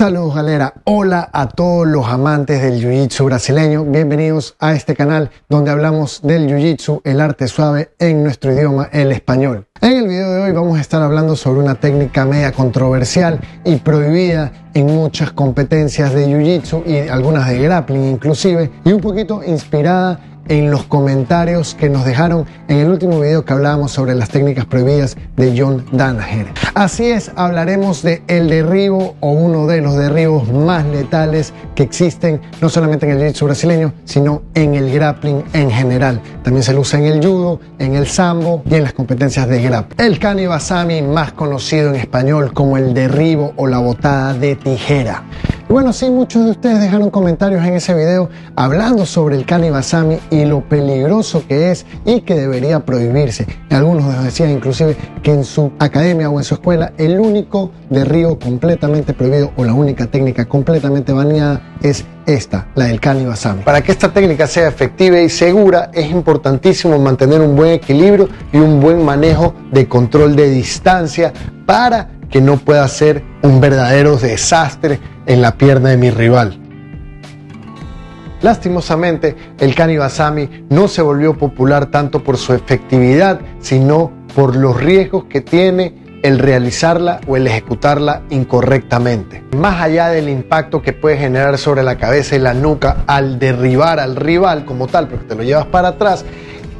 Saludos galera, hola a todos los amantes del Jiu-Jitsu brasileño, bienvenidos a este canal donde hablamos del Jiu-Jitsu, el arte suave en nuestro idioma, el español. En el video de hoy vamos a estar hablando sobre una técnica media controversial y prohibida en muchas competencias de Jiu-Jitsu y algunas de grappling inclusive, y un poquito inspirada en los comentarios que nos dejaron en el último video que hablábamos sobre las técnicas prohibidas de John Danaher. Así es, hablaremos de el derribo o uno de los derribos más letales que existen no solamente en el jiu-jitsu brasileño, sino en el grappling en general. También se lo usa en el judo, en el sambo y en las competencias de grappling. El kanibasami más conocido en español como el derribo o la botada de tijera. Bueno, sí, muchos de ustedes dejaron comentarios en ese video hablando sobre el kanibasami y lo peligroso que es y que debería prohibirse. Algunos decían inclusive que en su academia o en su escuela el único derribo completamente prohibido o la única técnica completamente baneada es esta, la del kanibasami. Para que esta técnica sea efectiva y segura es importantísimo mantener un buen equilibrio y un buen manejo de control de distancia para que no pueda ser un verdadero desastre en la pierna de mi rival. Lastimosamente, el Kanibasami no se volvió popular tanto por su efectividad, sino por los riesgos que tiene el realizarla o el ejecutarla incorrectamente. Más allá del impacto que puede generar sobre la cabeza y la nuca al derribar al rival como tal, porque te lo llevas para atrás,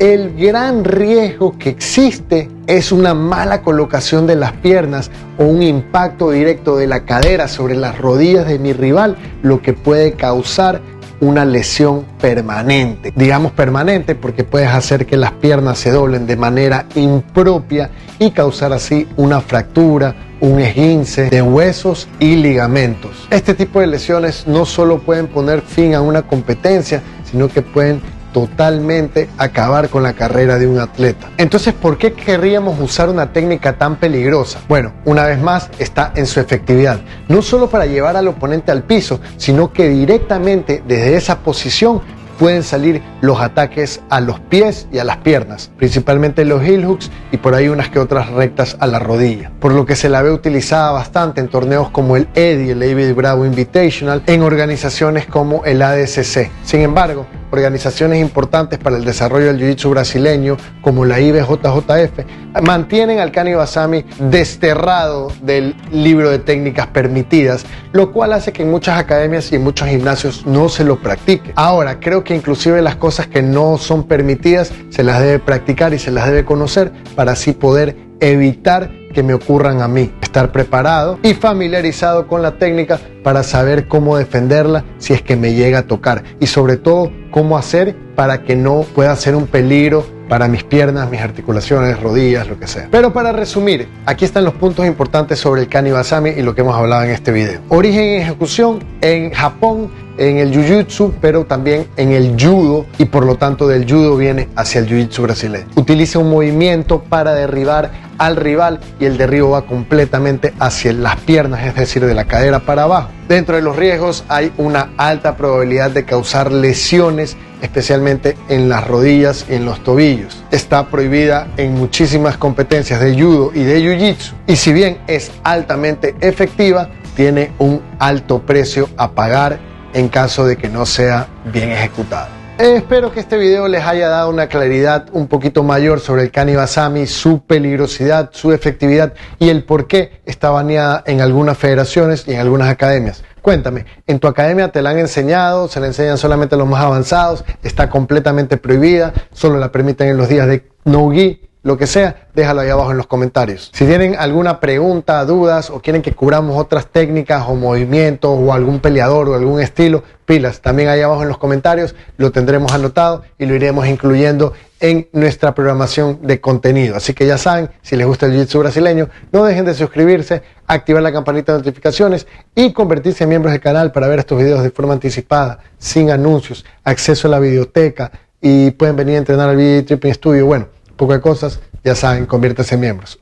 el gran riesgo que existe es una mala colocación de las piernas o un impacto directo de la cadera sobre las rodillas de mi rival, lo que puede causar una lesión permanente. Digamos permanente porque puedes hacer que las piernas se doblen de manera impropia y causar así una fractura, un esguince de huesos y ligamentos. Este tipo de lesiones no solo pueden poner fin a una competencia, sino que pueden totalmente acabar con la carrera de un atleta. Entonces, ¿por qué querríamos usar una técnica tan peligrosa? Bueno, una vez más, está en su efectividad. No solo para llevar al oponente al piso, sino que directamente desde esa posición pueden salir los ataques a los pies y a las piernas, principalmente los heel hooks y por ahí unas que otras rectas a la rodilla, por lo que se la ve utilizada bastante en torneos como el EDI, el David Bravo Invitational, en organizaciones como el ADCC. Sin embargo, organizaciones importantes para el desarrollo del jiu-jitsu brasileño, como la IBJJF, mantienen al Kani Basami desterrado del libro de técnicas permitidas, lo cual hace que en muchas academias y en muchos gimnasios no se lo practique. Ahora, creo que inclusive las cosas que no son permitidas se las debe practicar y se las debe conocer para así poder evitar que me ocurran a mí. Estar preparado y familiarizado con la técnica para saber cómo defenderla si es que me llega a tocar. Y sobre todo, cómo hacer para que no pueda ser un peligro para mis piernas, mis articulaciones, rodillas, lo que sea. Pero para resumir, aquí están los puntos importantes sobre el Kanibasami y lo que hemos hablado en este video. Origen y ejecución en Japón, en el Jiu-Jitsu, pero también en el Judo y por lo tanto del Judo viene hacia el Jiu-Jitsu brasileño. Utiliza un movimiento para derribar al rival y el derribo va completamente hacia las piernas, es decir, de la cadera para abajo. Dentro de los riesgos hay una alta probabilidad de causar lesiones especialmente en las rodillas y en los tobillos. Está prohibida en muchísimas competencias de judo y de jiu-jitsu. Y si bien es altamente efectiva, tiene un alto precio a pagar en caso de que no sea bien ejecutada. Espero que este video les haya dado una claridad un poquito mayor sobre el Kanibasami, su peligrosidad, su efectividad y el por qué está baneada en algunas federaciones y en algunas academias. Cuéntame, ¿en tu academia te la han enseñado? ¿Se la enseñan solamente los más avanzados? ¿Está completamente prohibida? ¿Solo la permiten en los días de no-gi? Lo que sea, déjalo ahí abajo en los comentarios. Si tienen alguna pregunta, dudas o quieren que cubramos otras técnicas o movimientos o algún peleador o algún estilo, pilas, también ahí abajo en los comentarios lo tendremos anotado y lo iremos incluyendo en nuestra programación de contenido. Así que ya saben, si les gusta el Jiu-Jitsu brasileño, no dejen de suscribirse, activar la campanita de notificaciones y convertirse en miembros del canal para ver estos videos de forma anticipada, sin anuncios, acceso a la biblioteca y pueden venir a entrenar al Video Tripping Studio. Bueno, poco de cosas, ya saben, conviértanse en miembros.